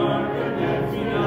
Lord, and